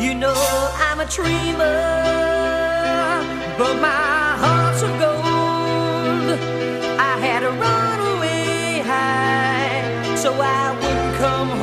You know I'm a dreamer, but my heart's of gold. I had to run away high so I wouldn't come home.